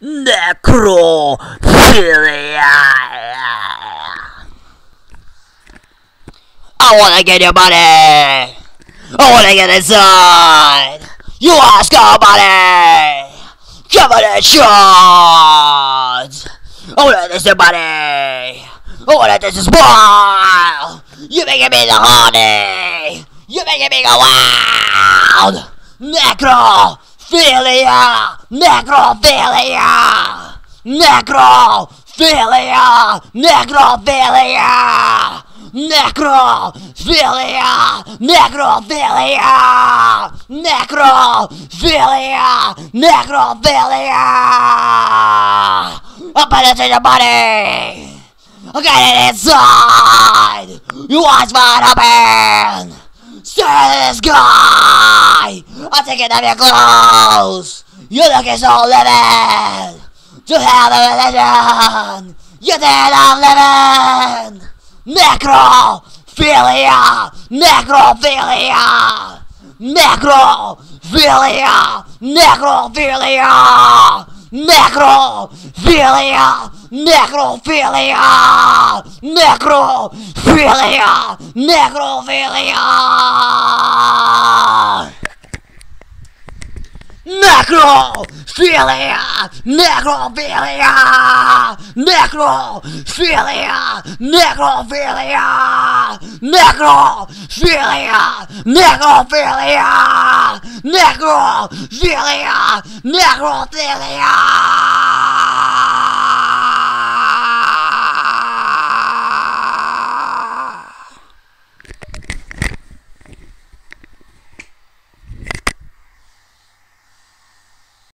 necrophilia. I wanna get your money. I wanna get inside. You ask our money. Give it a shot. I wanna taste your money. I wanna taste your smile. You making me the honey. You making me go wild. Necrophilia. Necrophilia. Necrophilia. Necrophilia. Necrophilia! Necrophilia! Necrophilia! Necrophilia! Gonna take your! I got it inside! Your eyes wide open! Stare at this guy! taking off your clothes. You looking so living. To have a religion. You did not living. Necrophilia. Necrophilia. Necrophilia. Necrophilia. Necrophilia! Necrophilia! Necrophilia! Necrophilia! necrophilia, necrophilia, necrophilia, necrophilia, necrophilia, necrophilia, necrophilia, necrophilia.